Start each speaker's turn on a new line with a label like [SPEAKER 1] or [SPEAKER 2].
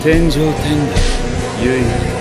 [SPEAKER 1] 天上天下唯我